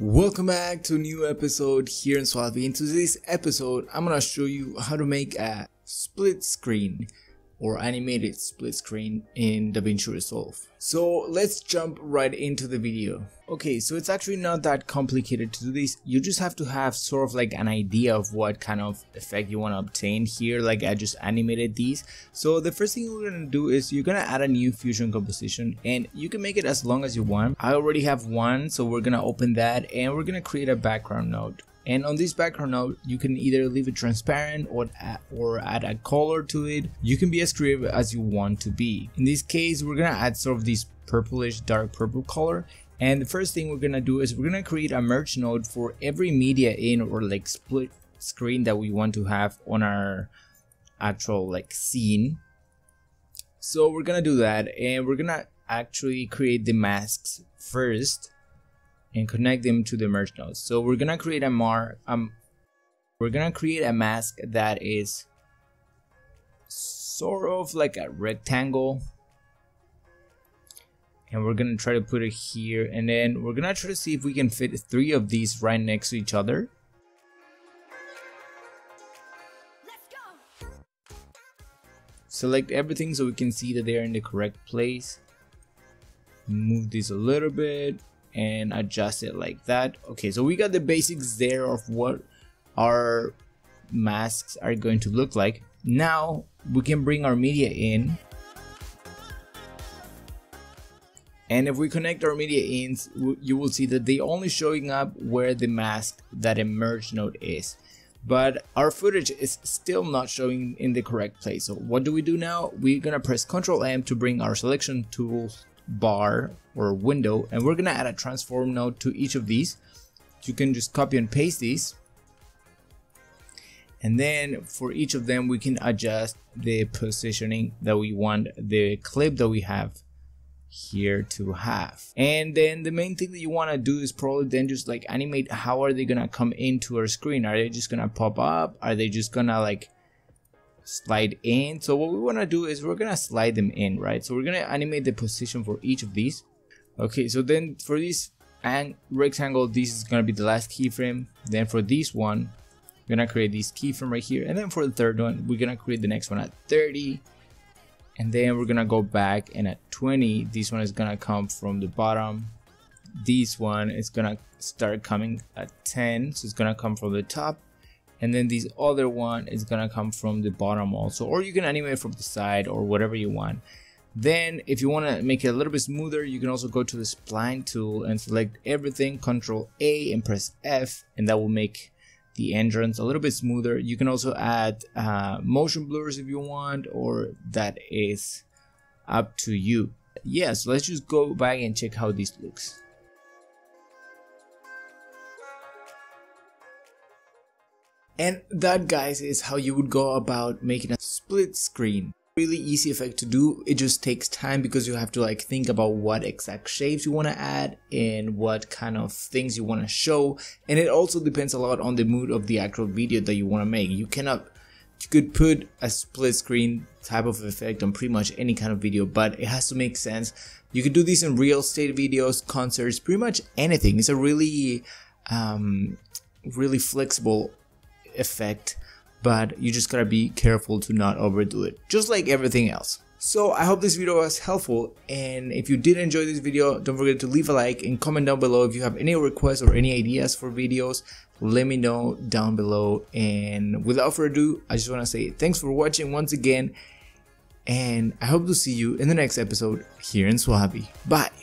Welcome back to a new episode here in SUALVI. In today's episode, I'm gonna show you how to make a split screen or animated split screen in DaVinci Resolve. So let's jump right into the video. Okay, so it's actually not that complicated to do this. You just have to have sort of like an idea of what kind of effect you want to obtain here. Like I just animated these. So the first thing we're gonna do is you're gonna add a new fusion composition and you can make it as long as you want. I already have one, so we're gonna open that and we're gonna create a background node. And on this background node, you can either leave it transparent or or add a color to it. You can be as creative as you want to be. In this case, we're gonna add sort of this purplish dark purple color. And the first thing we're gonna do is we're gonna create a merge node for every media in or like split screen that we want to have on our actual like scene. So we're gonna do that and we're gonna actually create the masks first and connect them to the merge nodes. So we're gonna create a mar um we're gonna create a mask that is sort of like a rectangle. And we're gonna try to put it here and then we're gonna try to see if we can fit three of these right next to each other. Select everything so we can see that they're in the correct place. Move this a little bit and adjust it like that. Okay so we got the basics there of what our masks are going to look like. Now we can bring our media in. And if we connect our media ins you will see that they only showing up where the mask that emerge node is. But our footage is still not showing in the correct place. So what do we do now? We're gonna press ctrl m to bring our selection tools bar or window and we're gonna add a transform node to each of these. You can just copy and paste these. And then for each of them we can adjust the positioning that we want the clip that we have here to have and then the main thing that you want to do is probably then just like animate how are they gonna come into our screen. Are they just gonna pop up? Are they just gonna like slide in. So what we want to do is we're gonna slide them in right? So we're gonna animate the position for each of these. Okay so then for this and rectangle this is gonna be the last keyframe. Then for this one we're gonna create this keyframe right here. And then for the third one we're gonna create the next one at 30 and then we're gonna go back and at 20 this one is gonna come from the bottom. This one is gonna start coming at 10 so it's gonna come from the top and then this other one is gonna come from the bottom also or you can animate from the side or whatever you want. Then if you want to make it a little bit smoother you can also go to the spline tool and select everything control a and press f and that will make the entrance a little bit smoother. You can also add uh, motion blurs if you want or that is up to you. Yeah, so let's just go back and check how this looks And that guys is how you would go about making a split screen. Really easy effect to do, it just takes time because you have to like think about what exact shapes you want to add and what kind of things you want to show and it also depends a lot on the mood of the actual video that you want to make. You cannot you could put a split screen type of effect on pretty much any kind of video but it has to make sense. You could do this in real estate videos, concerts, pretty much anything. It's a really um, really flexible effect but you just gotta be careful to not overdo it just like everything else so I hope this video was helpful and if you did enjoy this video don't forget to leave a like and comment down below if you have any requests or any ideas for videos let me know down below and without further ado I just want to say thanks for watching once again and I hope to see you in the next episode here in SUALVI. Bye!